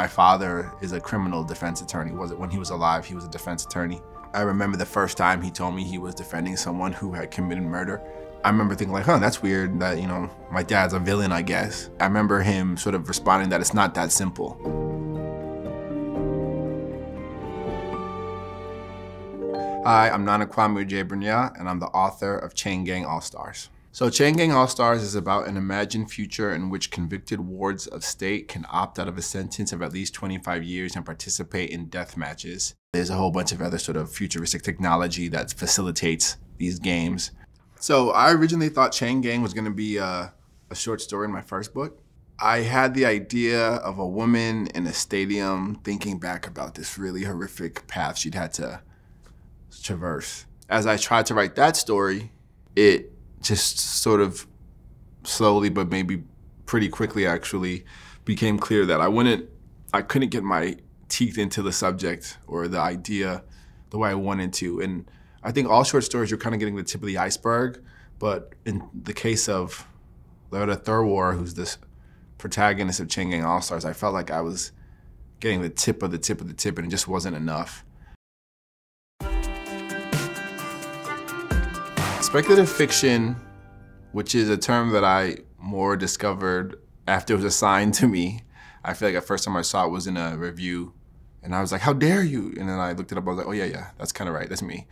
My father is a criminal defense attorney. Was it when he was alive? He was a defense attorney. I remember the first time he told me he was defending someone who had committed murder. I remember thinking like, huh, that's weird that, you know, my dad's a villain, I guess. I remember him sort of responding that it's not that simple. Hi, I'm Nana Kwame Adjei-Brenyah, and I'm the author of Chain Gang All-Stars. So Chain Gang All-Stars is about an imagined future in which convicted wards of state can opt out of a sentence of at least 25 years and participate in death matches. There's a whole bunch of other sort of futuristic technology that facilitates these games. So I originally thought Chain Gang was gonna be a, a short story in my first book. I had the idea of a woman in a stadium thinking back about this really horrific path she'd had to traverse. As I tried to write that story, it just sort of slowly, but maybe pretty quickly actually, became clear that I wouldn't, I couldn't get my teeth into the subject or the idea the way I wanted to. And I think all short stories, you're kind of getting the tip of the iceberg. But in the case of Loretta Thurwar, who's this protagonist of Chain Gang All Stars, I felt like I was getting the tip of the tip of the tip, and it just wasn't enough. Speculative fiction, which is a term that I more discovered after it was assigned to me. I feel like the first time I saw it was in a review, and I was like, how dare you? And then I looked it up, I was like, oh yeah, yeah, that's kind of right, that's me.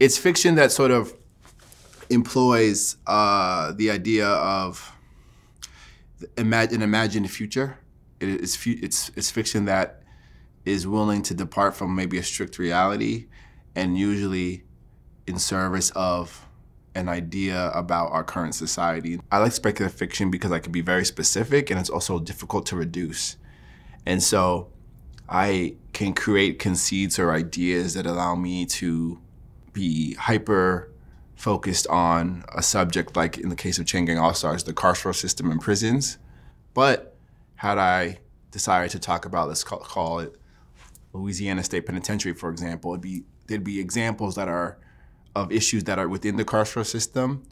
It's fiction that sort of employs uh, the idea of an imagined future. It's, it's, it's fiction that is willing to depart from maybe a strict reality and usually in service of an idea about our current society. I like speculative fiction because I can be very specific and it's also difficult to reduce. And so I can create conceits or ideas that allow me to be hyper focused on a subject like in the case of Chain Gang All-Stars, the carceral system in prisons. But had I decided to talk about, let's call, call it Louisiana State Penitentiary, for example, it'd be, there'd be examples that are of issues that are within the carceral system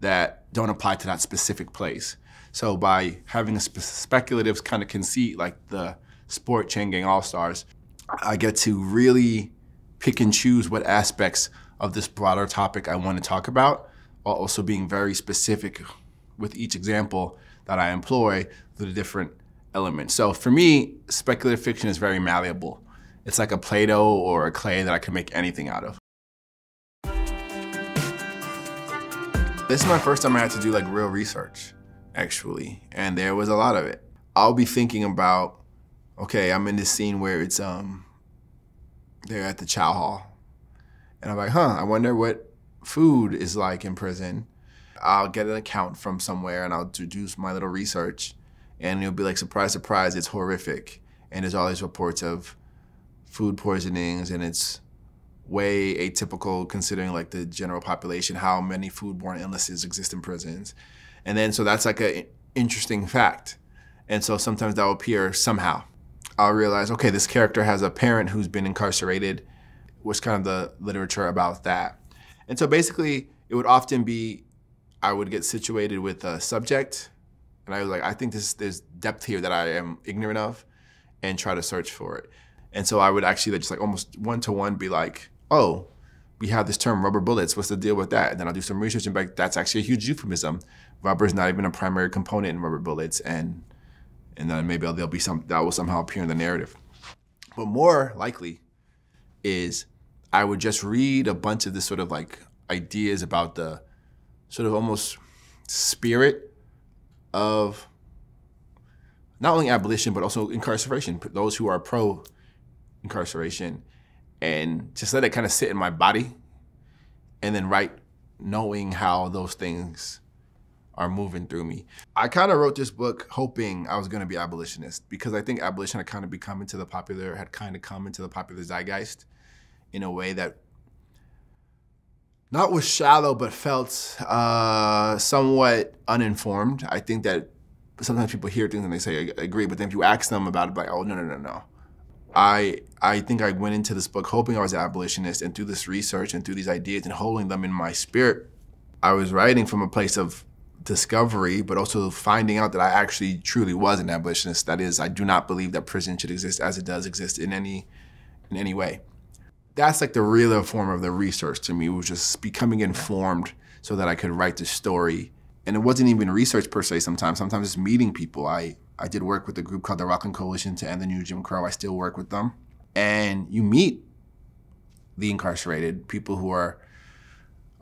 that don't apply to that specific place. So by having a spe speculative kind of conceit like the sport Chain Gang All-Stars, I get to really pick and choose what aspects of this broader topic I want to talk about, while also being very specific with each example that I employ the different elements. So for me, speculative fiction is very malleable. It's like a Play-Doh or a clay that I can make anything out of. This is my first time I had to do like real research, actually, and there was a lot of it. I'll be thinking about, okay, I'm in this scene where it's um, they're at the chow hall, and I'm like, huh, I wonder what food is like in prison. I'll get an account from somewhere and I'll do my little research, and it'll be like, surprise, surprise, it's horrific, and there's all these reports of food poisonings, and it's way atypical considering like the general population, how many foodborne illnesses exist in prisons. And then, so that's like an interesting fact. And so sometimes that will appear somehow. I'll realize, okay, this character has a parent who's been incarcerated. What's kind of the literature about that? And so basically, it would often be, I would get situated with a subject, and I was like, I think this, there's depth here that I am ignorant of, and try to search for it. And so I would actually just like almost one to one be like, oh, we have this term rubber bullets. What's the deal with that? And then I'll do some research and be like, that's actually a huge euphemism. Rubber is not even a primary component in rubber bullets. And and then maybe there'll be some that will somehow appear in the narrative. But more likely is I would just read a bunch of this sort of like ideas about the sort of almost spirit of not only abolition, but also incarceration, those who are pro incarceration and just let it kind of sit in my body and then write knowing how those things are moving through me. I kind of wrote this book hoping I was going to be abolitionist because I think abolition had kind of become into the popular, had kind of come into the popular zeitgeist in a way that not was shallow, but felt uh, somewhat uninformed. I think that sometimes people hear things and they say, I agree, but then if you ask them about it, like, oh, no, no, no, no. I I think I went into this book hoping I was an abolitionist, and through this research and through these ideas and holding them in my spirit, I was writing from a place of discovery, but also finding out that I actually truly was an abolitionist. That is, I do not believe that prison should exist as it does exist in any in any way. That's like the real form of the research to me, was just becoming informed so that I could write the story. And it wasn't even research per se sometimes. Sometimes it's meeting people. I, I did work with a group called the Rockland Coalition to End the New Jim Crow. I still work with them. And you meet the incarcerated, people who are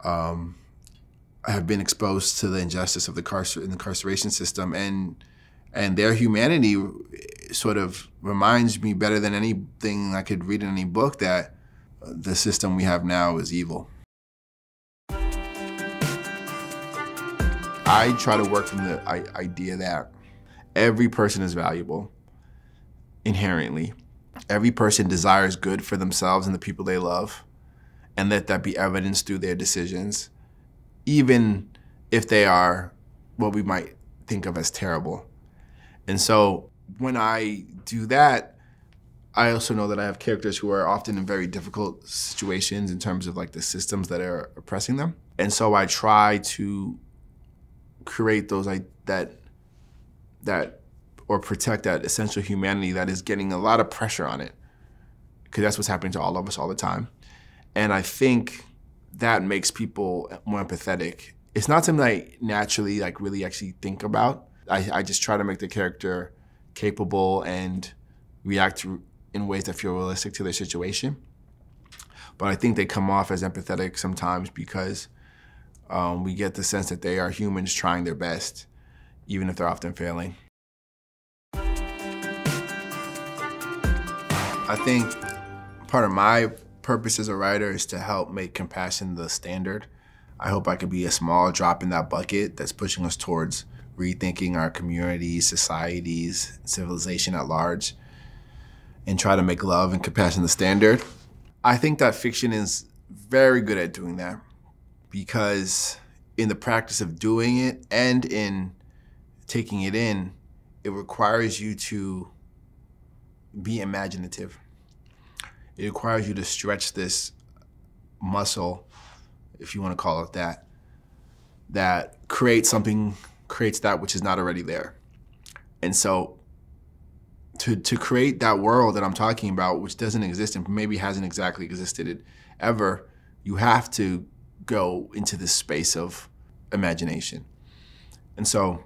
um, have been exposed to the injustice of the carcer- incarceration system, and and their humanity sort of reminds me better than anything I could read in any book that the system we have now is evil. I try to work from the idea that every person is valuable inherently. Every person desires good for themselves and the people they love, and let that be evidenced through their decisions even if they are what we might think of as terrible. And so when I do that, I also know that I have characters who are often in very difficult situations in terms of like the systems that are oppressing them. And so I try to create those like that that or protect that essential humanity that is getting a lot of pressure on it. Because that's what's happening to all of us all the time. And I think that makes people more empathetic. It's not something I naturally like really actually think about. I, I just try to make the character capable and react in ways that feel realistic to their situation. But I think they come off as empathetic sometimes because um, we get the sense that they are humans trying their best, even if they're often failing. I think part of my purpose as a writer is to help make compassion the standard. I hope I could be a small drop in that bucket that's pushing us towards rethinking our communities, societies, civilization at large, and try to make love and compassion the standard. I think that fiction is very good at doing that because in the practice of doing it and in taking it in, it requires you to be imaginative. It requires you to stretch this muscle, if you want to call it that, that creates something, creates that which is not already there. And so to, to create that world that I'm talking about, which doesn't exist and maybe hasn't exactly existed ever, you have to go into this space of imagination. And so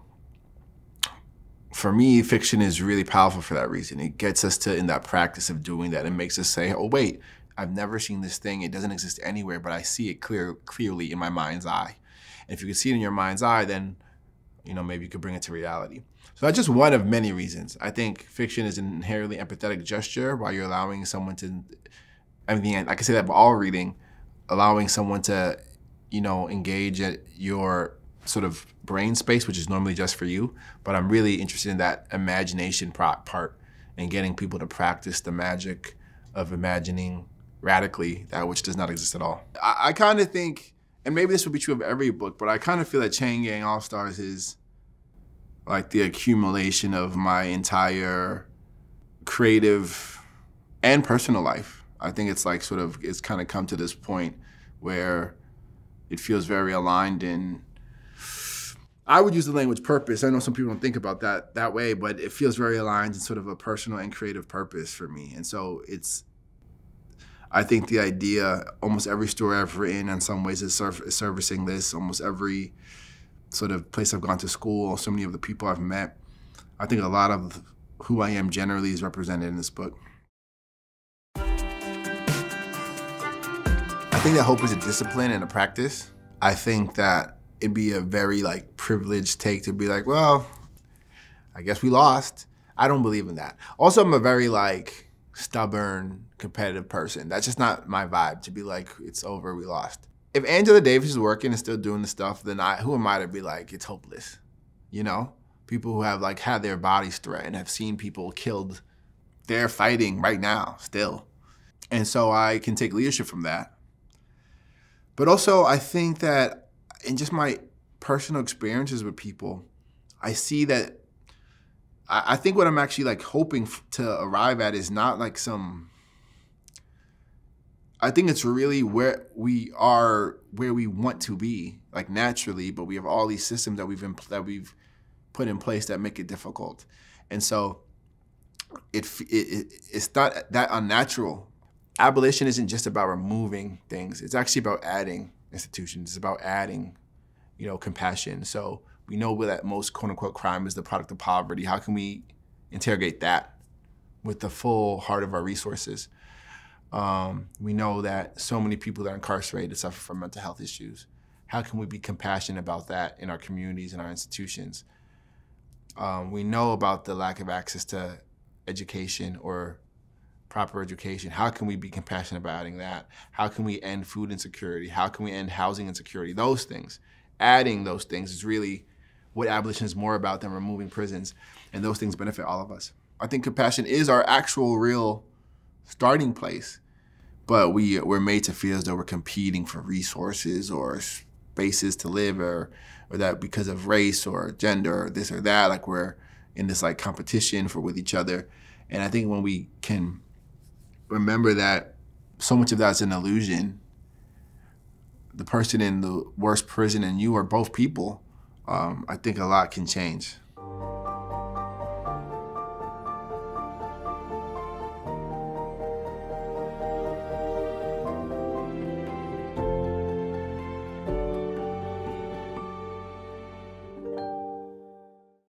for me, fiction is really powerful for that reason. It gets us to in that practice of doing that It makes us say, oh wait, I've never seen this thing. It doesn't exist anywhere, but I see it clear clearly in my mind's eye. And if you can see it in your mind's eye, then you know maybe you could bring it to reality. So that's just one of many reasons. I think fiction is an inherently empathetic gesture while you're allowing someone to I mean I can say that about all reading, allowing someone to, you know, engage at your sort of brain space, which is normally just for you. But I'm really interested in that imagination part and getting people to practice the magic of imagining radically that which does not exist at all. I, I kind of think, and maybe this would be true of every book, but I kind of feel that Chain Gang All Stars is like the accumulation of my entire creative and personal life. I think it's like sort of, it's kind of come to this point where it feels very aligned in I would use the language purpose. I know some people don't think about that that way, but it feels very aligned in sort of a personal and creative purpose for me. And so it's, I think the idea, almost every story I've written in some ways is, surf, is servicing this. Almost every sort of place I've gone to school, so many of the people I've met, I think a lot of who I am generally is represented in this book. I think that hope is a discipline and a practice. I think that it'd be a very like privileged take to be like, well, I guess we lost. I don't believe in that. Also, I'm a very like stubborn, competitive person. That's just not my vibe to be like, it's over, we lost. If Angela Davis is working and still doing the stuff, then I, who am I to be like, it's hopeless? You know? People who have like had their bodies threatened, have seen people killed, they're fighting right now still. And so I can take leadership from that. But also, I think that in just my personal experiences with people, I see that I, I think what I'm actually like hoping to arrive at is not like some. I think it's really where we are, where we want to be, like naturally. But we have all these systems that we've that we've put in place that make it difficult, and so it, it it's not that unnatural. Abolition isn't just about removing things; it's actually about adding institutions. It's about adding, you know, compassion. So we know that most quote unquote crime is the product of poverty. How can we interrogate that with the full heart of our resources? Um, we know that so many people that are incarcerated suffer from mental health issues. How can we be compassionate about that in our communities and our institutions? Um, we know about the lack of access to education or proper education. How can we be compassionate about adding that? How can we end food insecurity? How can we end housing insecurity? Those things. Adding those things is really what abolition is more about than removing prisons. And those things benefit all of us. I think compassion is our actual real starting place. But we we're made to feel as though we're competing for resources or spaces to live, or or that because of race or gender or this or that, like we're in this like competition for with each other. And I think when we can remember that so much of that's an illusion, the person in the worst prison and you are both people. Um, I think a lot can change.